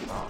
you